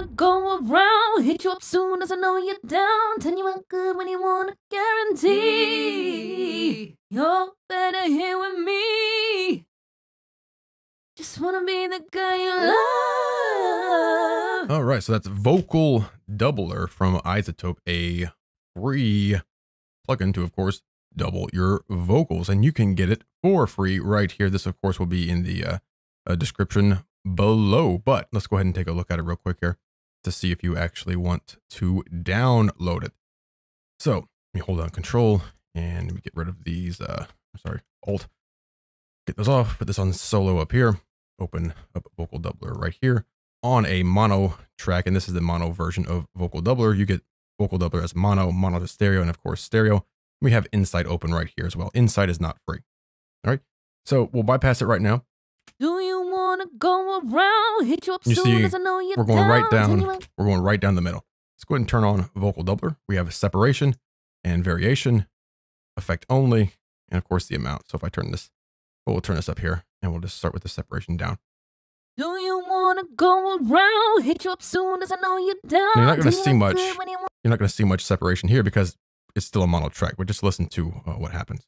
wanna go around? Hit you up soon as I know you're down. Tell you out good when you wanna guarantee. You're better here with me. Just wanna be the guy you love. All right, so that's Vocal Doubler from iZotope a free plugin to, of course, double your vocals, and you can get it for free right here. This, of course, will be in the uh, uh, description below. But let's go ahead and take a look at it real quick here to see if you actually want to download it. So let me hold down Control and get rid of these. Uh, sorry, Alt. Get those off. Put this on solo up here. Open up Vocal Doubler right here on a mono track, and this is the mono version of Vocal Doubler. You get Vocal Doubler as mono, mono to stereo, and of course stereo. We have Insight open right here as well. Insight is not free. All right, so we'll bypass it right now. Wanna go around? Hit you up You soon see, as I know you're We're going right down. We're going right down the middle. Let's go ahead and turn on Vocal Doubler. We have a separation and variation, effect only, and of course the amount. So if I turn this, well, we'll turn this up here, and we'll just start with the separation down. Do you wanna go around? Hit you up soon as I know you're down. You're not gonna see much. You're not going to see much separation here because it's still a mono track. But just listen to uh, what happens.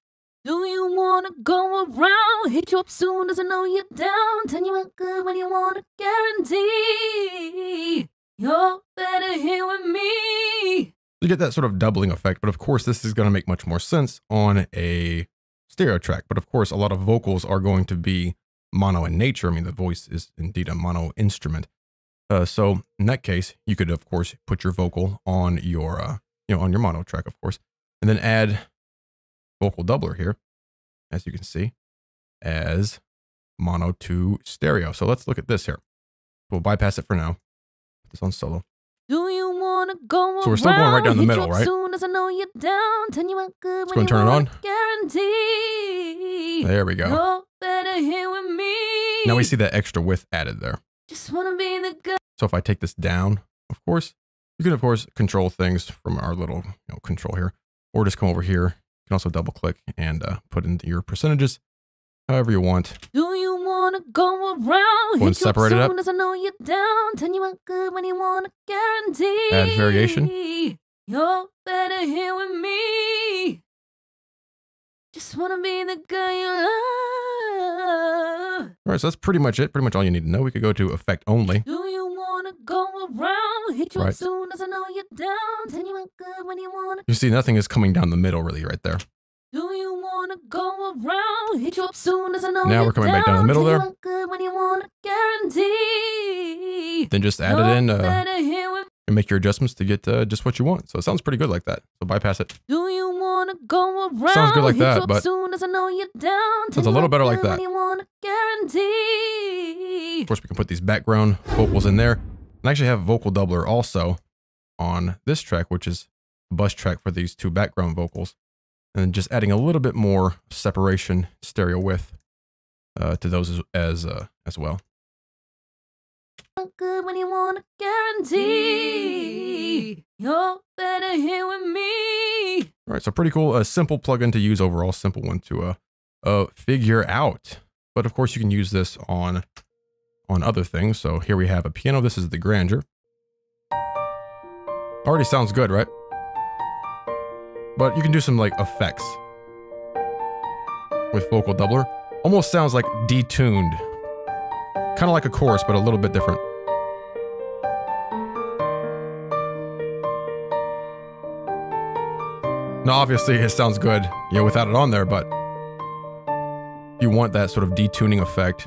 Wanna go around? Hit you up soon I know you're down. Tell you out good when you wanna guarantee. You're better here with me. You get that sort of doubling effect, but of course, this is going to make much more sense on a stereo track. But of course, a lot of vocals are going to be mono in nature. I mean, the voice is indeed a mono instrument. Uh, so in that case, you could of course put your vocal on your, uh, you know, on your mono track, of course, and then add vocal doubler here, as you can see, as mono to stereo. So let's look at this here. We'll bypass it for now. Put this on solo. Do you wanna go So we're still going right down the? Middle, right? Soon as I know you're down. Tell you out good Let's go and turn it wanna Guarantee. There we go. You're better here with me. Now we see that extra width added there. Just wanna be the guy. So if I take this down, of course, you can of course control things from our little you know, control here, or just come over here. Can also double click and uh, put in your percentages, however you want. Do you wanna go around? Go and separate it up as I know you're down. Tell you good when you wanna guarantee. Add variation. You're better here with me. Just wanna be the guy you love. All right, so that's pretty much it. Pretty much all you need to know. We could go to effect only. Do you wanna go around? Hit you Right. up soon as I know you're down. Tell you good when you wanna. You see nothing is coming down the middle really right there. Do you wanna go around? Hit you up soon as I know Now we're coming back down the middle there. good when you wanna guarantee. Then just add it in uh, better here with and make your adjustments to get uh, just what you want. So it sounds pretty good like that. So bypass it. Do you wanna go around? Sounds good like Hit you that, up but soon as I know you're down. sounds a little better like that. When you wanna guarantee. Of course, we can put these background vocals in there. And I actually have vocal doubler also on this track, which is the bus track for these two background vocals. And then just adding a little bit more separation, stereo width uh, to those as as, uh, as well. Good when you wanna guarantee. You're better here with me. All right, so pretty cool. A simple plugin to use overall, simple one to uh, uh, figure out. But of course, you can use this on on other things. So here we have a piano. This is the grandeur. Already sounds good, right? But you can do some like effects with vocal doubler. Almost sounds like detuned. Kind of like a chorus, but a little bit different. Now, obviously, it sounds good, you know, without it on there, but you want that sort of detuning effect,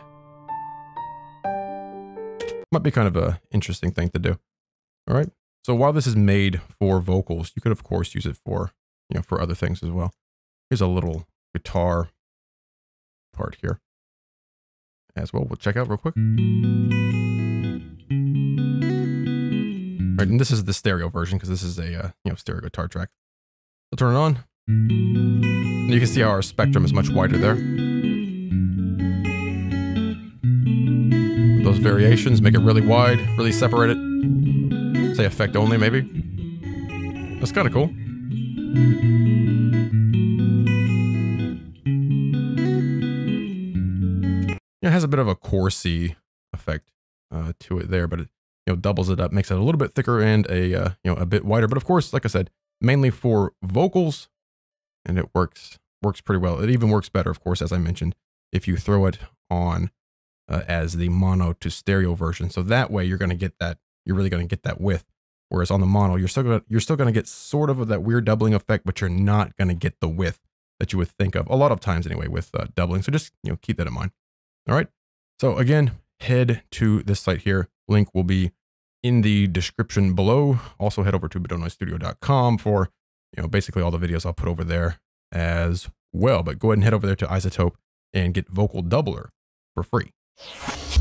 might be kind of a interesting thing to do. All right. So while this is made for vocals, you could of course use it for, you know, for other things as well. Here's a little guitar part here as well. We'll check out real quick. Right, and this is the stereo version because this is a uh, you know stereo guitar track. I'll turn it on. And you can see how our spectrum is much wider there. Variations make it really wide, really separate it. Say effect only, maybe. That's kind of cool. It has a bit of a chorusy effect uh, to it there, but it, you know, doubles it up, makes it a little bit thicker and a, uh, you know, a bit wider. But of course, like I said, mainly for vocals and it works, works pretty well. It even works better, of course, as I mentioned, if you throw it on uh, as the mono to stereo version. So that way you're going to get that, you're really going to get that width. Whereas on the mono, you're still going to, you're still going to get sort of that weird doubling effect, but you're not going to get the width that you would think of a lot of times anyway with uh, doubling. So just, you know, keep that in mind. All right. So again, head to this site here. Link will be in the description below. Also head over to BenoniStudio.com for, you know, basically all the videos I'll put over there as well. But go ahead and head over there to iZotope and get Vocal Doubler for free. You